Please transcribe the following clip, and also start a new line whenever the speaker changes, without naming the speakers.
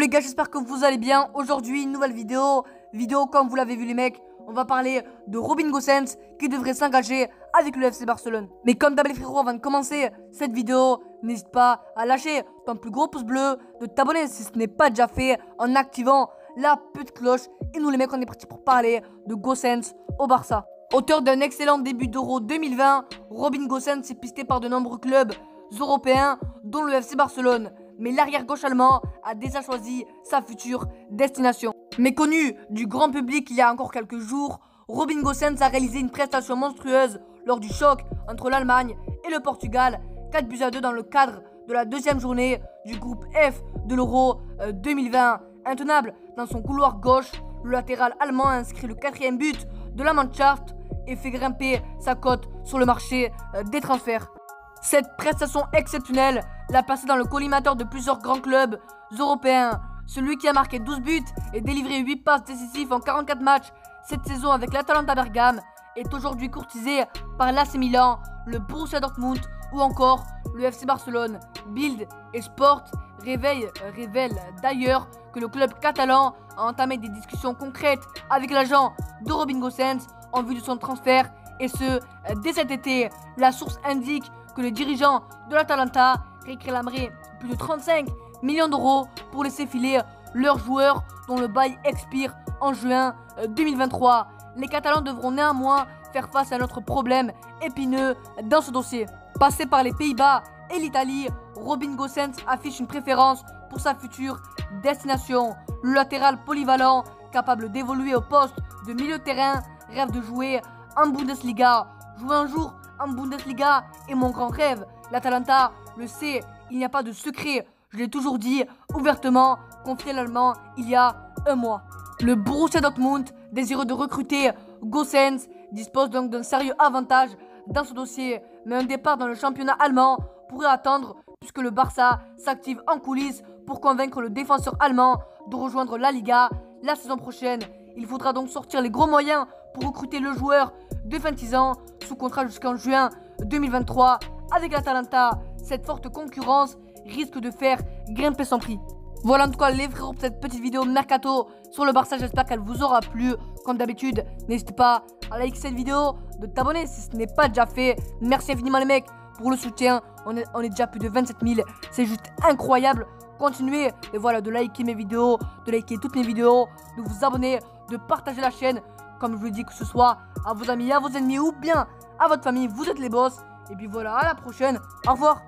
les gars, j'espère que vous allez bien. Aujourd'hui, une nouvelle vidéo. Vidéo comme vous l'avez vu les mecs, on va parler de Robin Gosens qui devrait s'engager avec le FC Barcelone. Mais comme d'hab les frérots, avant de commencer cette vidéo, n'hésite pas à lâcher ton plus gros pouce bleu, de t'abonner si ce n'est pas déjà fait en activant la petite cloche. Et nous les mecs, on est parti pour parler de Gosens au Barça. Auteur d'un excellent début d'Euro 2020, Robin Gosens est pisté par de nombreux clubs européens, dont le FC Barcelone mais l'arrière gauche allemand a déjà choisi sa future destination. Méconnu du grand public il y a encore quelques jours, Robin Gosens a réalisé une prestation monstrueuse lors du choc entre l'Allemagne et le Portugal, 4 buts à 2 dans le cadre de la deuxième journée du groupe F de l'Euro 2020. Euh, Intenable dans son couloir gauche, le latéral allemand a inscrit le quatrième but de la Mannschaft et fait grimper sa cote sur le marché euh, des transferts. Cette prestation exceptionnelle l'a placé dans le collimateur de plusieurs grands clubs européens. Celui qui a marqué 12 buts et délivré 8 passes décisives en 44 matchs cette saison avec l'Atalanta Bergame est aujourd'hui courtisé par l'AC Milan, le Borussia Dortmund ou encore le FC Barcelone. Bild et Sport révèlent, d'ailleurs que le club catalan a entamé des discussions concrètes avec l'agent de Robin Gosens en vue de son transfert et ce dès cet été. La source indique que les dirigeants de l'Atalanta réclameraient plus de 35 millions d'euros pour laisser filer leurs joueurs dont le bail expire en juin 2023. Euh, les Catalans devront néanmoins faire face à notre problème épineux dans ce dossier. Passé par les Pays-Bas et l'Italie, Robin Gosens affiche une préférence pour sa future destination. Le latéral polyvalent, capable d'évoluer au poste de milieu de terrain, rêve de jouer en Bundesliga. Jouer un jour en Bundesliga est mon grand rêve. L'Atalanta le sait, il n'y a pas de secret. Je l'ai toujours dit ouvertement, confié l'Allemand il y a un mois. Le Borussia Dortmund, désireux de recruter Gossens, dispose donc d'un sérieux avantage dans ce dossier. Mais un départ dans le championnat allemand pourrait attendre puisque le Barça s'active en coulisses pour convaincre le défenseur allemand de rejoindre la Liga la saison prochaine. Il faudra donc sortir les gros moyens pour recruter le joueur de 26 ans sous contrat jusqu'en juin 2023 avec l'Atalanta. Cette forte concurrence risque de faire grimper son prix. Voilà en tout cas les frérots pour cette petite vidéo mercato sur le Barça. J'espère qu'elle vous aura plu. Comme d'habitude, n'hésitez pas à liker cette vidéo, de t'abonner si ce n'est pas déjà fait. Merci infiniment les mecs pour le soutien. On est, on est déjà plus de 27 000. C'est juste incroyable. Continuez et voilà de liker mes vidéos, de liker toutes mes vidéos, de vous abonner, de partager la chaîne comme je vous dis, que ce soit à vos amis, à vos ennemis ou bien à votre famille, vous êtes les boss. Et puis voilà, à la prochaine. Au revoir.